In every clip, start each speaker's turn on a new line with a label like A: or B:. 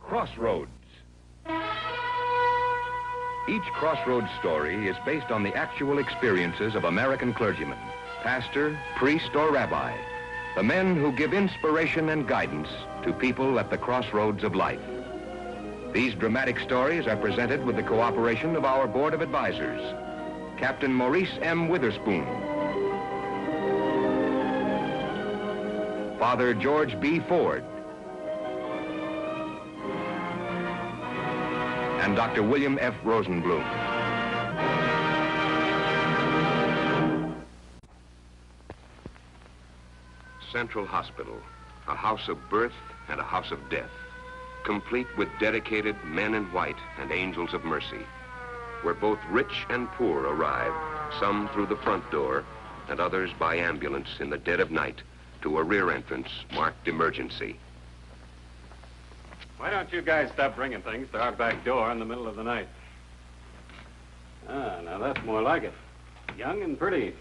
A: Crossroads. Each Crossroads story is based on the actual experiences of American clergymen, pastor, priest, or rabbi, the men who give inspiration and guidance to people at the crossroads of life. These dramatic stories are presented with the cooperation of our Board of Advisors, Captain Maurice M. Witherspoon, Father George B. Ford, and Dr. William F. Rosenblum. Central Hospital, a house of birth and a house of death, complete with dedicated men in white and angels of mercy, where both rich and poor arrive, some through the front door and others by ambulance in the dead of night to a rear entrance marked emergency.
B: Why don't you guys stop bringing things to our back door in the middle of the night? Ah, now that's more like it. Young and pretty.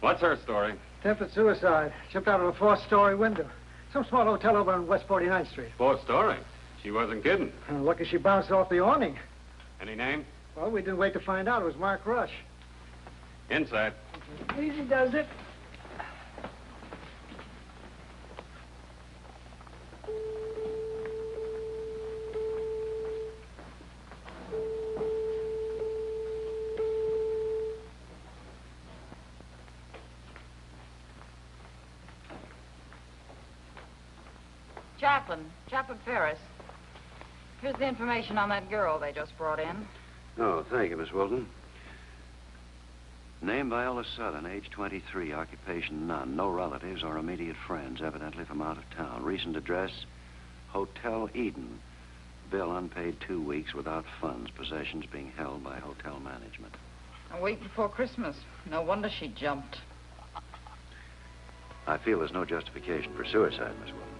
B: What's her story?
C: Attempted suicide. Jumped out of a fourth-story window. Some small hotel over on West 49th Street.
B: Four story. She wasn't kidding.
C: Uh, lucky she bounced off the awning.
B: Any name?
C: Well, we didn't wait to find out. It was Mark Rush.
B: Inside.
C: Easy does it.
D: Chaplain, Chaplain Ferris. Here's the information on that girl they just brought in.
E: Oh, thank you, Miss Wilton. Name Viola Southern, age 23, occupation none, no relatives or immediate friends, evidently from out of town. Recent address, Hotel Eden. Bill unpaid two weeks without funds, possessions being held by hotel management.
D: A week before Christmas. No wonder she jumped.
E: I feel there's no justification for suicide, Miss Wilton.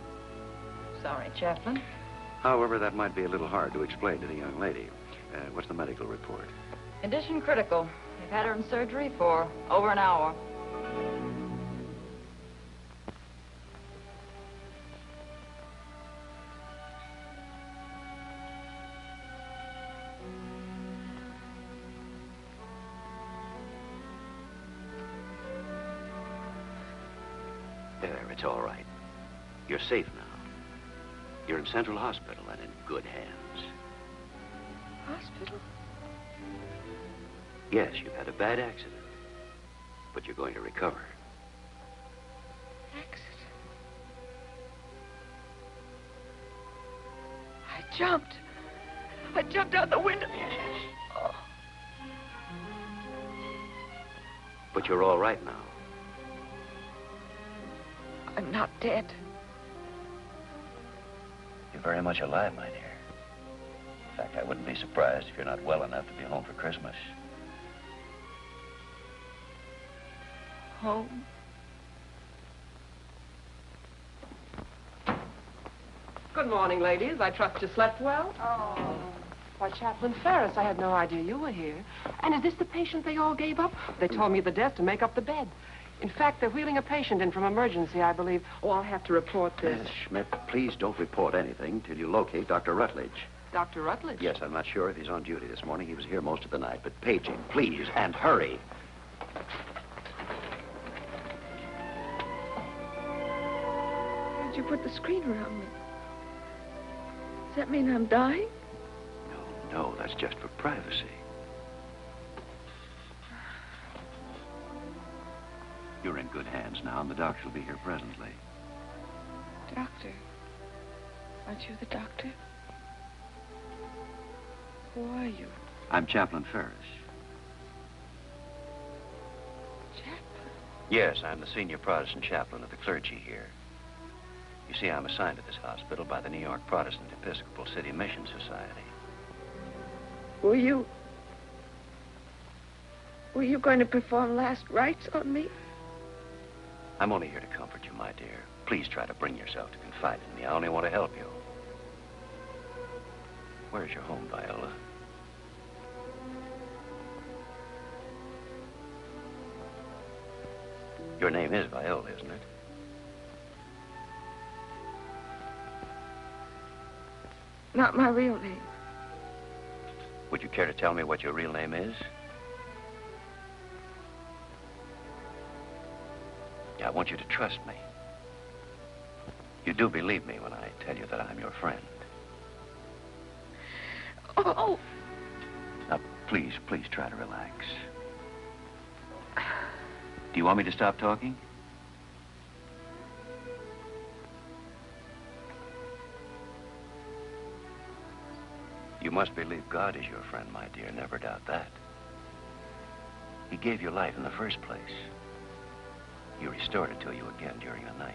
D: Sorry, Chaplain.
E: However, that might be a little hard to explain to the young lady. Uh, what's the medical report?
D: Condition critical. They've had her in surgery for over an hour.
E: There, it's all right. You're safe now. Central Hospital and in good hands.
F: Hospital?
E: Yes, you've had a bad accident. But you're going to recover.
F: Accident. I jumped. I jumped out the window. Oh,
E: But you're all right now.
F: I'm not dead.
E: You're very much alive, my dear. In fact, I wouldn't be surprised if you're not well enough to be home for Christmas.
F: Home.
G: Good morning, ladies. I trust you slept well.
F: Oh.
G: Why, Chaplain Ferris, I had no idea you were here. And is this the patient they all gave up? They told me the death to make up the bed. In fact, they're wheeling a patient in from emergency, I believe. Oh, I'll have to report this.
E: Miss Schmidt, please don't report anything till you locate Dr. Rutledge.
G: Dr. Rutledge?
E: Yes, I'm not sure if he's on duty this morning. He was here most of the night. But page him, please, and hurry.
F: Why'd you put the screen around me? Does that mean I'm dying?
E: No, no, that's just for privacy. You're in good hands now, and the doctor will be here presently.
F: Doctor. Aren't you the doctor? Who are you?
E: I'm Chaplain Ferris.
F: Chaplain?
E: Yes, I'm the senior Protestant chaplain of the clergy here. You see, I'm assigned to this hospital by the New York Protestant Episcopal City Mission Society.
F: Were you... Were you going to perform last rites on me?
E: I'm only here to comfort you, my dear. Please try to bring yourself to confide in me. I only want to help you. Where's your home, Viola? Your name is Viola, isn't it?
F: Not my real name.
E: Would you care to tell me what your real name is? I want you to trust me. You do believe me when I tell you that I'm your friend.
F: Oh, oh,
E: Now, please, please try to relax. Do you want me to stop talking? You must believe God is your friend, my dear. Never doubt that. He gave you life in the first place. He restored it to you again during the night.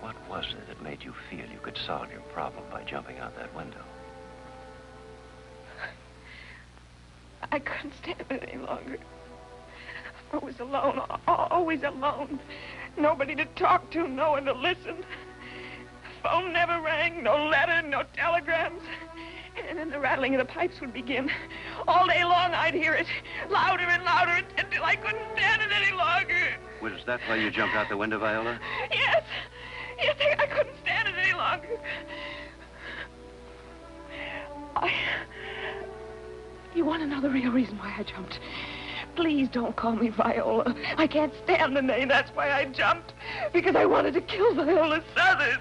E: What was it that made you feel you could solve your problem by jumping out that window?
F: I couldn't stand it any longer. I was alone, al- al- always alone. Nobody to talk to, no one to listen. Phone never rang, no letter, no telegrams. And then the rattling of the pipes would begin. All day long I'd hear it, louder and louder, until I couldn't stand it any longer.
E: Was that why you jumped out the window, Viola?
F: Yes, yes, I, I couldn't stand it any longer. I... You want to know the real reason why I jumped? Please don't call me Viola. I can't stand the name. That's why I jumped. Because I wanted to kill Viola Southern.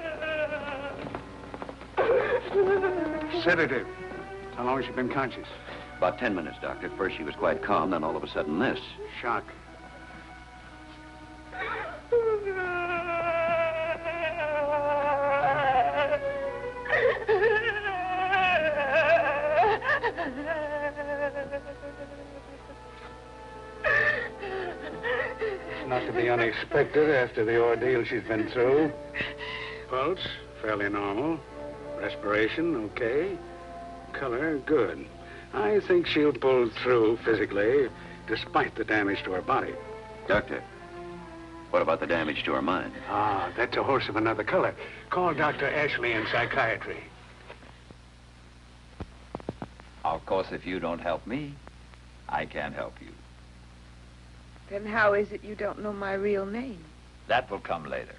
H: Sedative. How long has she been conscious?
E: About ten minutes, Doctor. At first she was quite calm, then all of a sudden this.
H: Shock. Not to be unexpected after the ordeal she's been through. Pulse, fairly normal. Respiration, okay. Color, good. I think she'll pull through physically, despite the damage to her body.
E: Doctor, what about the damage to her mind?
H: Ah, that's a horse of another color. Call Dr. Ashley in psychiatry.
I: Of course, if you don't help me, I can't help you.
F: Then how is it you don't know my real name?
I: That will come later.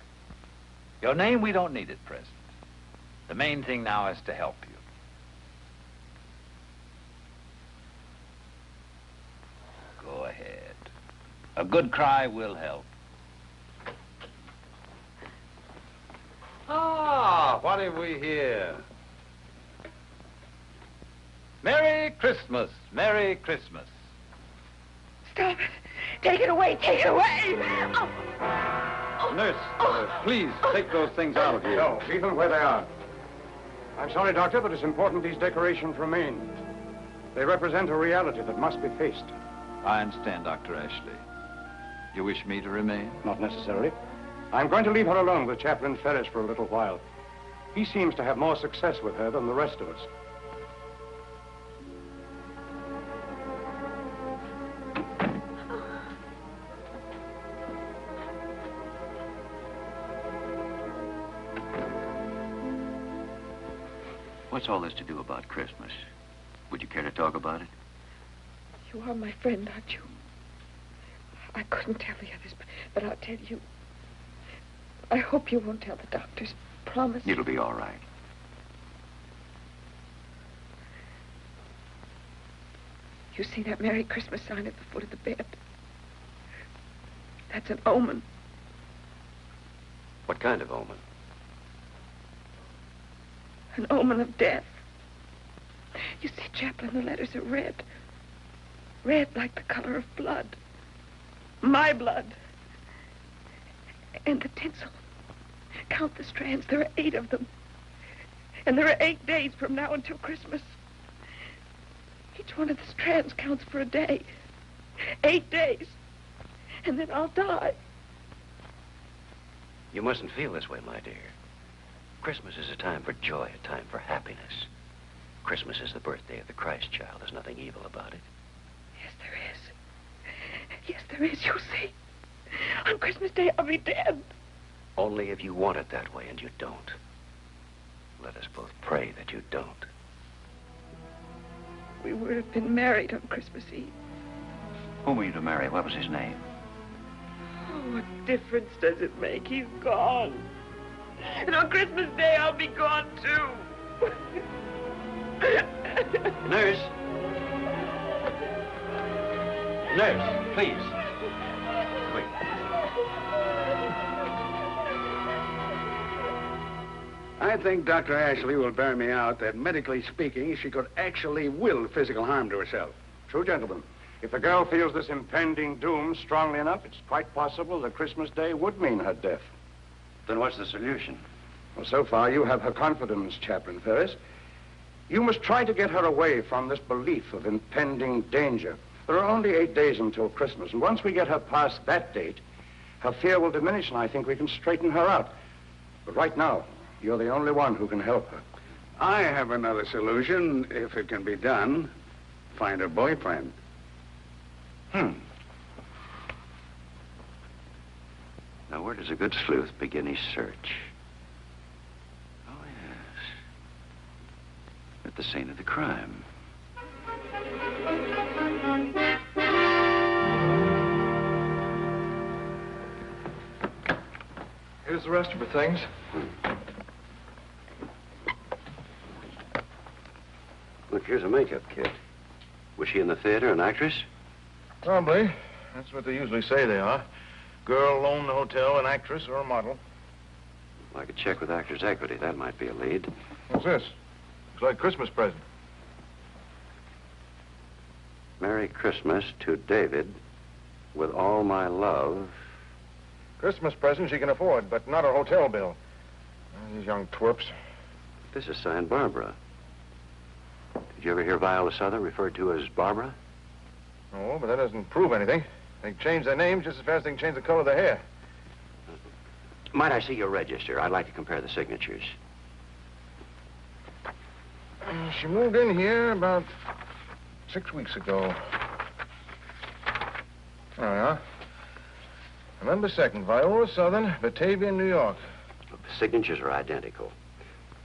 I: Your name we don't need at present. The main thing now is to help you. Go ahead. A good cry will help. Ah, what have we here? Merry Christmas, Merry Christmas.
F: Stop it. Take it away. Take it away. Oh.
I: Nurse, uh, please take those things out of here.
C: No, leave them where they are. I'm sorry, Doctor, but it's important these decorations remain. They represent a reality that must be faced.
I: I understand, Dr. Ashley. You wish me to remain?
C: Not necessarily. I'm going to leave her alone with Chaplain Ferris for a little while. He seems to have more success with her than the rest of us.
E: What's all this to do about Christmas? Would you care to talk about it?
F: You are my friend, aren't you? I couldn't tell the others, but, but I'll tell you. I hope you won't tell the doctors. Promise.
E: It'll be all right.
F: You see that Merry Christmas sign at the foot of the bed? That's an omen.
E: What kind of omen?
F: An omen of death. You see, Chaplain, the letters are red. Red like the color of blood. My blood. And the tinsel. Count the strands. There are eight of them. And there are eight days from now until Christmas. Each one of the strands counts for a day. Eight days. And then I'll die.
E: You mustn't feel this way, my dear. Christmas is a time for joy, a time for happiness. Christmas is the birthday of the Christ child. There's nothing evil about it.
F: Yes, there is. Yes, there is. You'll see. On Christmas Day, I'll be dead.
E: Only if you want it that way, and you don't. Let us both pray that you don't.
F: We would have been married on Christmas Eve.
E: Whom were you to marry? What was his name?
F: Oh, what difference does it make? He's gone. And on Christmas Day, I'll be gone, too.
E: Nurse. Nurse, please. Quick.
H: I think Dr. Ashley will bear me out that, medically speaking, she could actually will physical harm to herself.
C: True, gentlemen. If the girl feels this impending doom strongly enough, it's quite possible that Christmas Day would mean her death.
E: Then what's the solution?
C: Well, so far, you have her confidence, Chaplain Ferris. You must try to get her away from this belief of impending danger. There are only eight days until Christmas, and once we get her past that date, her fear will diminish, and I think we can straighten her out. But right now, you're the only one who can help her.
H: I have another solution, if it can be done. Find her boyfriend.
E: Hmm. Where does a good sleuth begin his search? Oh, yes. At the scene of the crime.
J: Here's the rest of her things.
E: Look, here's a makeup kit. Was she in the theater, an actress?
J: Probably. That's what they usually say they are. Girl in the hotel, an actress or a model.
E: I could check with Actors Equity. That might be a lead.
J: What's this? Looks like a Christmas present.
E: Merry Christmas to David with all my love.
J: Christmas present she can afford, but not a hotel bill. These young twerps.
E: This is signed Barbara. Did you ever hear Viola Southern referred to as Barbara?
J: Oh, but that doesn't prove anything. They can change their names just as fast as they can change the color of their hair.
E: Might I see your register? I'd like to compare the signatures.
J: Uh, She moved in here about six weeks ago. Oh, yeah. November 2nd, Viola Southern, Batavia, New York.
E: Look, the signatures are identical.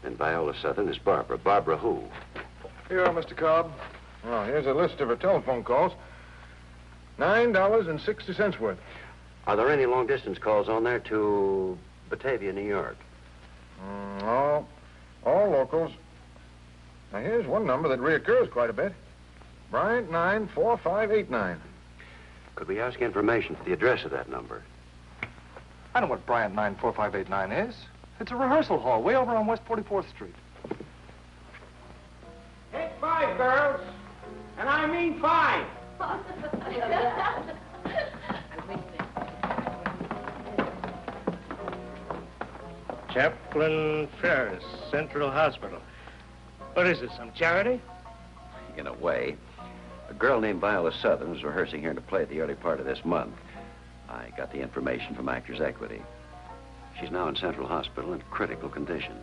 E: And Viola Southern is Barbara. Barbara who?
J: Here, Mr. Cobb. Well, here's a list of her telephone calls. Nine dollars and sixty cents worth.
E: Are there any long-distance calls on there to Batavia, New York?
J: Mm, all, all locals. Now, here's one number that reoccurs quite a bit. Bryant 94589.
E: Could we ask information for the address of that number?
K: I know what Bryant 94589 is. It's a rehearsal hall way over on West 44th Street.
L: Take five, girls. And I mean five.
M: Chaplain Ferris, Central Hospital. What is this, some charity?
E: In a way. A girl named Viola Southern is rehearsing here to play the early part of this month. I got the information from Actors Equity. She's now in Central Hospital in critical condition.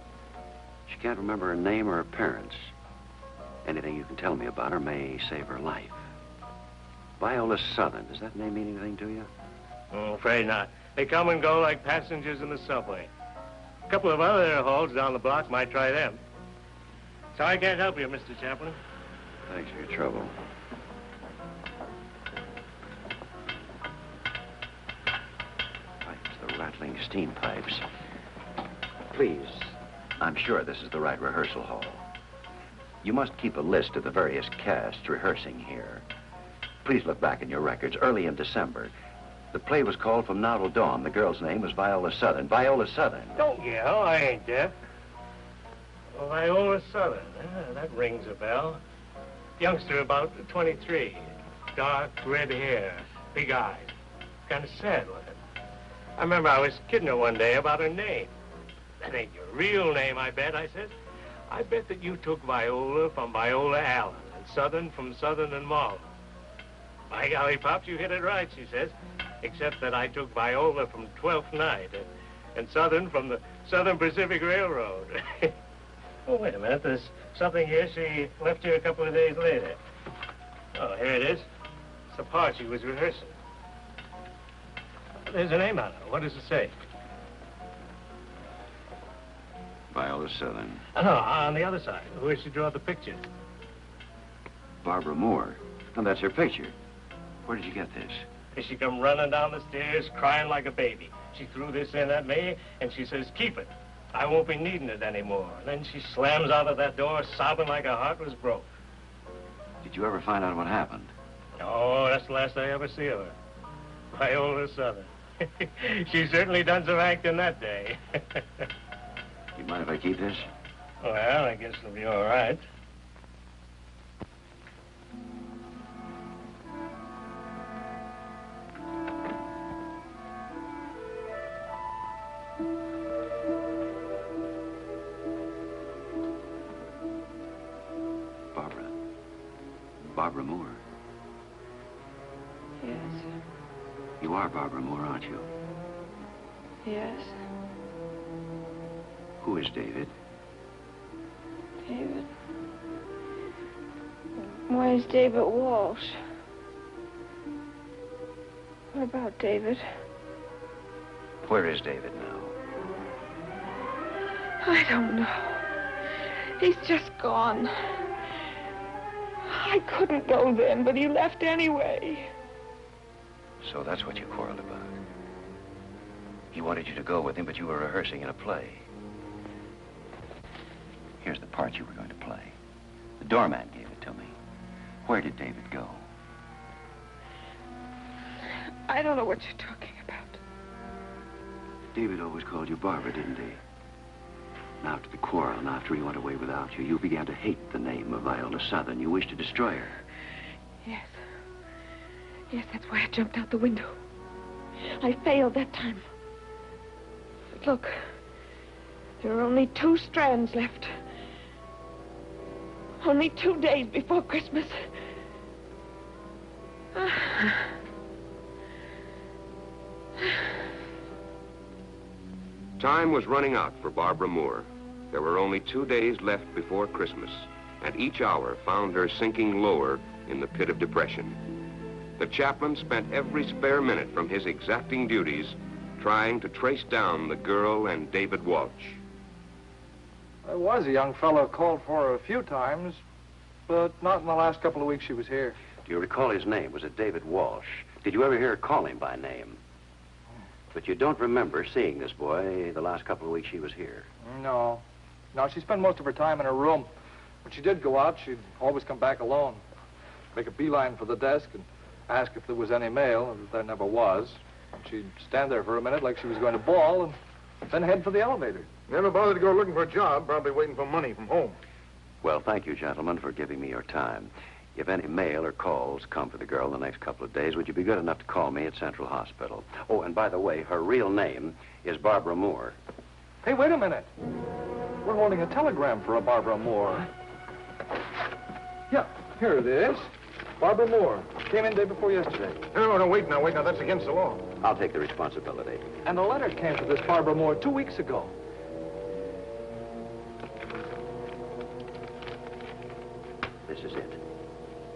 E: She can't remember her name or her parents. Anything you can tell me about her may save her life. Viola Southern, does that name mean anything to you?
M: Oh, afraid not. They come and go like passengers in the subway. A couple of other halls down the block might try them. So I can't help you, Mr. Chaplin.
E: Thanks for your trouble. Pipes, the rattling steam pipes. Please, I'm sure this is the right rehearsal hall. You must keep a list of the various casts rehearsing here. Please look back in your records. Early in December, the play was called From Now Till Dawn. The girl's name was Viola Southern. Viola Southern.
M: Don't yell, I ain't deaf. Oh, Viola Southern. Ah, that rings a bell. Youngster about 23. Dark red hair, big eyes. Kind of sad looking. I remember I was kidding her one day about her name. That ain't your real name, I bet, I said. I bet that you took Viola from Viola Allen and Southern from Sothern and Marlowe. By golly, Pops, you hit it right, she says. Except that I took Viola from 12th Night and, and Southern from the Southern Pacific Railroad. oh, wait a minute. There's something here. She left here a couple of days later. Oh, here it is. It's the part she was rehearsing. There's a name on it. What does it say?
E: Viola Southern.
M: Oh, no, on the other side, where she draw the picture.
E: Barbara Moore. And that's her picture. Where did you get this?
M: And she come running down the stairs crying like a baby. She threw this in at me, and she says, keep it. I won't be needing it anymore. Then she slams out of that door, sobbing like her heart was broke.
E: Did you ever find out what happened?
M: Oh, that's the last I ever see of her. My oldest Southern. she certainly done some acting that day.
E: You mind if I keep this?
M: well, I guess it'll be all right.
E: Barbara Moore.
F: Yes,
E: You are Barbara Moore, aren't you?
F: yes,
E: Who is David?
F: David. Where's David Walsh? What about David?
E: Where is David now?
F: I don't know. He's just gone. I couldn't go then, but he left anyway.
E: So that's what you quarreled about. He wanted you to go with him, but you were rehearsing in a play. Here's the part you were going to play. The doorman gave it to me. Where did David go?
F: I don't know what you're talking about.
E: David always called you Barbara, didn't he? After the quarrel and after he went away without you, you began to hate the name of Viola Southern. You wished to destroy her.
F: Yes. Yes, that's why I jumped out the window. I failed that time. But look, there are only two strands left. Only two days before Christmas. Ah.
A: Time was running out for Barbara Moore. There were only two days left before Christmas, and each hour found her sinking lower in the pit of depression. The chaplain spent every spare minute from his exacting duties trying to trace down the girl and David Walsh.
K: There was a young fellow called for her a few times, but not in the last couple of weeks she was here.
E: Do you recall his name? Was it David Walsh? Did you ever hear her call him by name? But you don't remember seeing this boy the last couple of weeks she was here.
K: No. No, she spent most of her time in her room. When she did go out, she'd always come back alone. Make a beeline for the desk and ask if there was any mail, and there never was. And she'd stand there for a minute like she was going to bawl, and then head for the elevator.
J: Never bothered to go looking for a job, probably waiting for money from home.
E: Well, thank you, gentlemen, for giving me your time. If any mail or calls come for the girl in the next couple of days, would you be good enough to call me at Central Hospital? Oh, and by the way, her real name is Barbara Moore.
K: Hey, wait a minute. We're holding a telegram for a Barbara Moore. Yeah, here it is. Barbara Moore. Came in day before yesterday.
J: No, no, wait now, wait now. That's against the law.
E: I'll take the responsibility.
K: And a letter came to this Barbara Moore two weeks ago.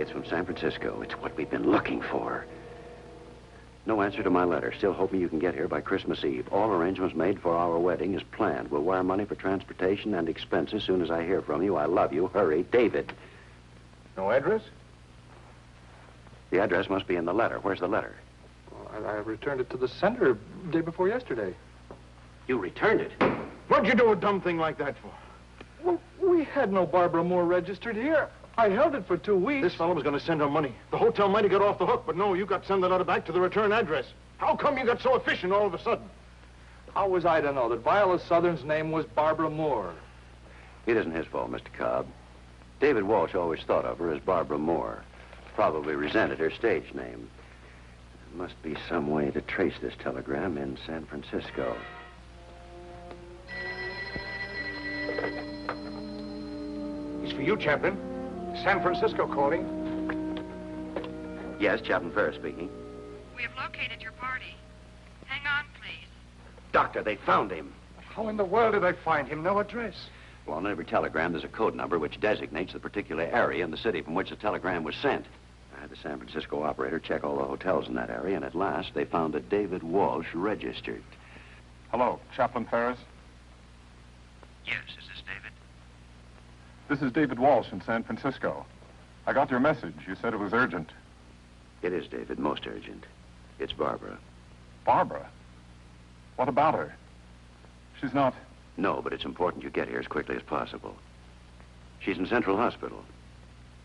E: It's from San Francisco. It's what we've been looking for. No answer to my letter. Still hoping you can get here by Christmas Eve. All arrangements made for our wedding is planned. We'll wire money for transportation and expenses as soon as I hear from you. I love you. Hurry. David.
J: No address?
E: The address must be in the letter. Where's the letter?
K: Well, I, I returned it to the sender day before yesterday.
E: You returned it.
J: What'd you do a dumb thing like that for?
K: Well, we had no Barbara Moore registered here. I held it for two weeks.
J: This fellow was going to send her money. The hotel might have got off the hook, but no, you got to send the letter back to the return address. How come you got so efficient all of a sudden?
K: How was I to know that Viola Southern's name was Barbara Moore?
E: It isn't his fault, Mr. Cobb. David Walsh always thought of her as Barbara Moore. Probably resented her stage name. There must be some way to trace this telegram in San Francisco.
C: It's for you, Chaplain. San Francisco calling.
E: Yes, Chaplain Ferris speaking.
D: We have located your party. Hang on, please.
E: Doctor, they found him.
C: How in the world did they find him? No address.
E: Well, on every telegram, there's a code number which designates the particular area in the city from which the telegram was sent. I had the San Francisco operator check all the hotels in that area, and at last they found that David Walsh registered.
N: Hello, Chaplain Ferris.
E: Yes, is this David?
N: This is David Walsh in San Francisco. I got your message. You said it was urgent.
E: It is, David, most urgent. It's Barbara.
N: Barbara? What about her? She's not...
E: No, but it's important you get here as quickly as possible. She's in Central Hospital.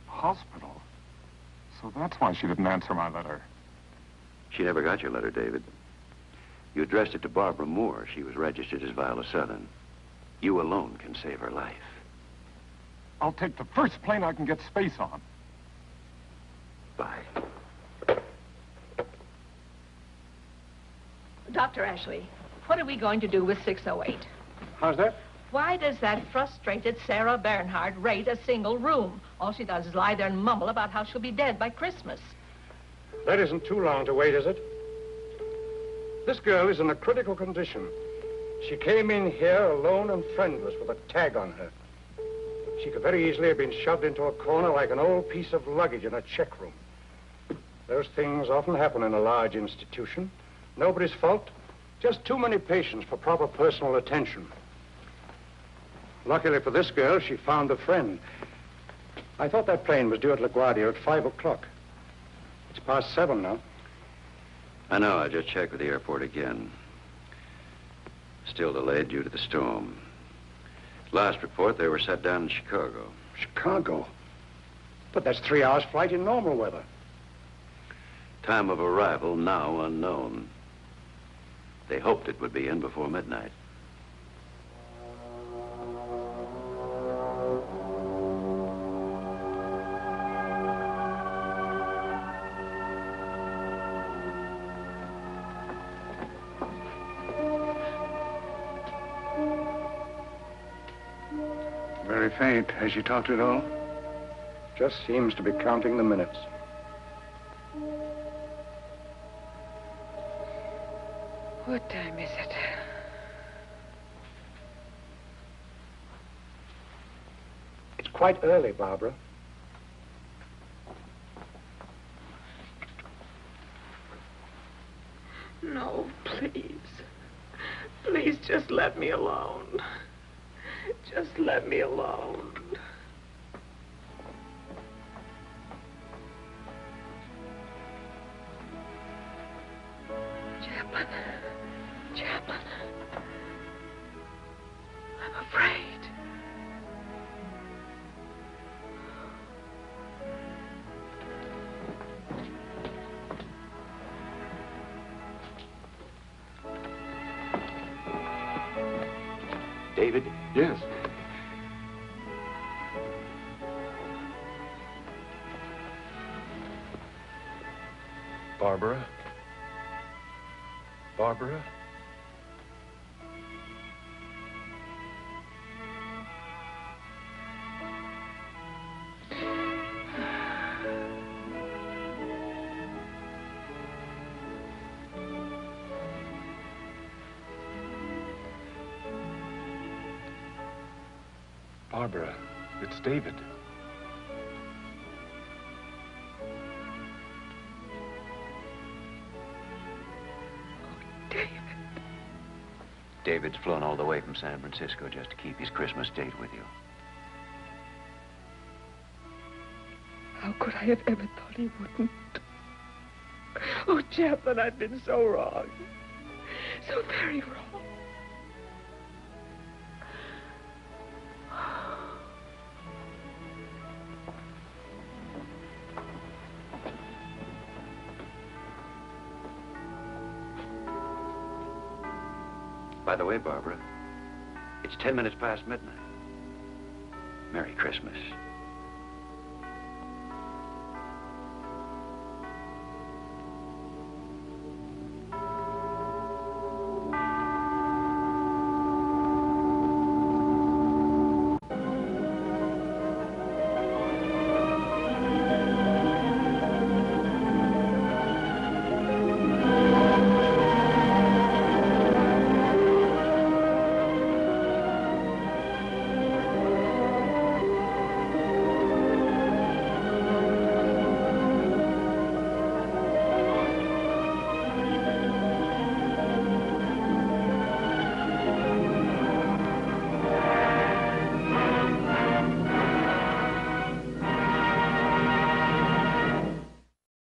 N: Hospital? So that's why she didn't answer my letter.
E: She never got your letter, David. You addressed it to Barbara Moore. She was registered as Viola Southern. You alone can save her life.
N: I'll take the first plane I can get space on.
E: Bye.
O: Dr. Ashley, what are we going to do with 608?
C: How's that?
O: Why does that frustrated Sarah Bernhardt rate a single room? All she does is lie there and mumble about how she'll be dead by Christmas.
C: That isn't too long to wait, is it? This girl is in a critical condition. She came in here alone and friendless with a tag on her. She could very easily have been shoved into a corner like an old piece of luggage in a check room. Those things often happen in a large institution. Nobody's fault. Just too many patients for proper personal attention. Luckily for this girl, she found a friend. I thought that plane was due at LaGuardia at 5 o'clock. It's past 7 now.
E: I know. I just checked with the airport again. Still delayed due to the storm. Last report, they were set down in Chicago.
C: Chicago? But that's three hours flight in normal weather.
E: Time of arrival now unknown. They hoped it would be in before midnight.
C: Very faint. Has she talked at all? Just seems to be counting the minutes.
F: What time is it?
C: It's quite early, Barbara.
F: No, please. Please just let me alone. Just let me alone. Chaplain. Chaplain. I'm afraid.
E: David?
N: Yes. Barbara? Barbara? Barbara, it's David.
E: David's flown all the way from San Francisco just to keep his Christmas date with you.
F: How could I have ever thought he wouldn't? Oh, Chaplain, I've been so wrong. So very wrong.
E: By the way, Barbara, it's ten minutes past midnight. Merry Christmas.